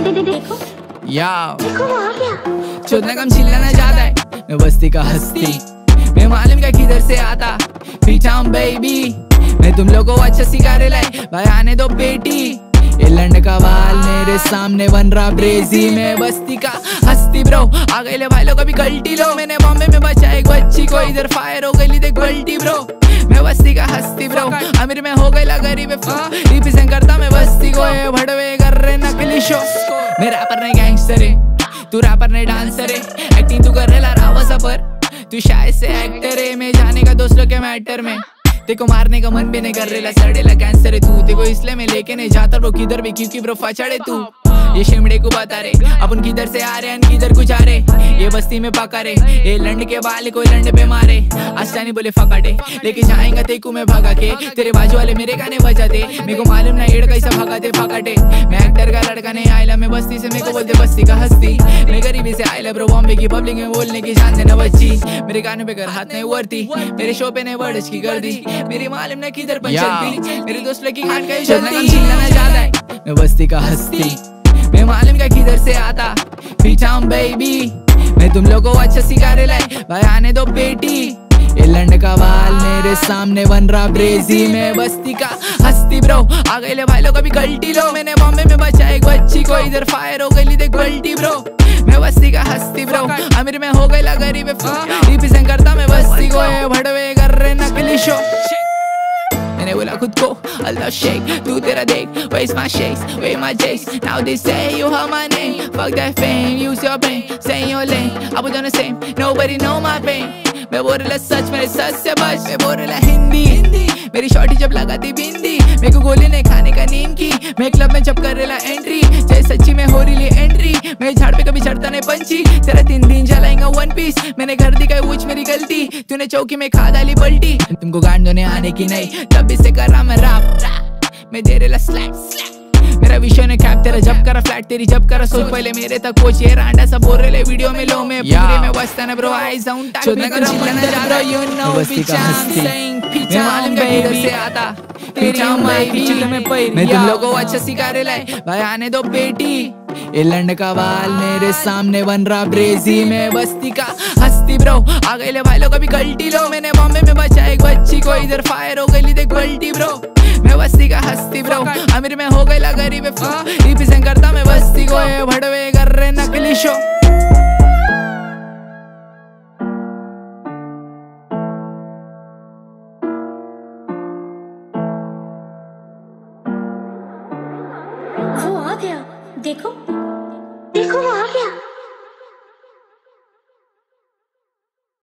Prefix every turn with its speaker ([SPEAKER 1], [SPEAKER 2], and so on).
[SPEAKER 1] दे दे देखो
[SPEAKER 2] या
[SPEAKER 1] देखो
[SPEAKER 2] चोदना कम चिल्लाना ज़्यादा है। मैं बस्ती का हस्ती। मैं मालूम क्या किधर से आता। पीछा बेबी मैं तुम लोग को अच्छा सिखा रहे लाए भाई आने दो बेटी। ये लंड का बाल मेरे सामने बन रहा ब्रेजी में बस्ती का हस्ती ब्रो आ गए ले भाई लोग अभी गलती लो। मैंने बॉम्बे में बचा एक बच्ची को। इधर फायर हो गई देख गलती ब्रो मैं बस्ती का हस्ती ब्रो अमीर में हो गई ला गरीब मैं रैपर नहीं गैंगस्टर है, तू रैपर नहीं डांसर है एक्टिंग तू कर रहे रावा पर तू शायद से एक्टर है, मैं जाने का दोस्तों के मैटर में। तेको मारने का मन भी नहीं कर रेला सड़ेला कैंसर है तू। देखो इसलिए मैं लेके नहीं जाता ब्रो किधर भी, क्योंकि ब्रो फचड़े तू। ये शिमड़े को बता रे। अपन किधर से आ रहे हैं किधर कुछ आ रहे ये बस्ती में पका रे। ये लंड के बाल को लंड पे मारे। आस्तानी बोले फकाटे लेके जाएगा तेको मैं भगा के। तेरे बाजू वाले मेरे गाने बजाते। मेरे को मालूम ना एड़ कैसा भगाते फकाटे मैं एक्टर का लड़का नहीं आयला मैं बस्ती से मेरे को बोलते बस्ती का हस्ती। मैं गरीबी से आयला ब्रो बॉम्बे की पब्लिक में बोलने की जान देना बच्ची। मेरे गाने पे कर हाथ नहीं वर्ती मेरे शो पे नहीं वर्ड्स की कर दी मेरी मालूम ना किधर पर चलती। मेरे दोस्त लोग खान का ही चलती है। मैं बस्ती का हस्ती। मैं मालूम क्या किधर से आता? पीछा बेबी मैं तुम लोग को अच्छा सिखा रहे लाए भाई आने दो बेटी। ये लंड का बाल मेरे सामने बन रहा ब्रेजी में बस्ती का हस्ती ब्रो आ गए ले भाई लोग अभी गलती लो। मैंने बॉम्बे में बचा एक बच्ची को। इधर फायर हो गई देख गलती ब्रो मैं बस्ती का हस्ती ब्रो अमीर में हो गई ला गरीब रिप्रेजेंट करता मैं बस्ती को। ये भड़वे कर रहे नकली शो बोला खुद को अल्लाह शेक तू तेरा देख where's my shakes where my jakes now they say you heard my name, fuck that fame, use your brain stay in your lane. I was on the same, nobody know my pain. मैं बोल रहा सच, मेरे सच से बच। मैं बोल रहा हिंदी हिंदी। मेरी शॉर्टी जब लगाती बिंदी, मेरे को गोली नहीं खाने का नीम की। मैं क्लब में जब कर रहा एंट्री चाहे सच्ची में हो रही एंट्री मैं झाड़ पे कभी चढ़ता नहीं पंची तेरा तीन दिन जलाएँगा वन पीस मैंने घर तूने चौकी में खा डाली पलटी तुमको गांड धोने आने की नहीं। तब से कर रहा मैं रैप मैं दे रहा स्लैप स्लैप मेरा विषय ने कैप तेरा जब करा फ्लैट तेरी जब करा सोच। पहले मेरे तक कोच ये रांडा सब बोल रहे वीडियो में लो मैं। पूरे में बसता ना ब्रो आई साउंड टाक में तेरा मन जा रहा यू नो पीछा मैं मालूम का इधर से आता। तेरी माई पीछे में पई मैं तुम लोगों को अच्छा सिखा रहे लाए भाई आने दो बेटी। ये लंड का बाल मेरे सामने बन रहा ब्रेजी में बस्ती का। हस्ती ब्रो आ गए ले भाई लोग अभी गलती लो। मैंने बॉम्बे में बचा एक बच्ची को इधर फायर हो गई देख गलती ब्रो मैं बस्ती का हस्ती ब्रो अमीर में हो गई ला गरीब रिप्रेजेंट करता मैं बस्ती को ये भड़वे कर रहे नकली शो
[SPEAKER 1] वो आ गया। देखो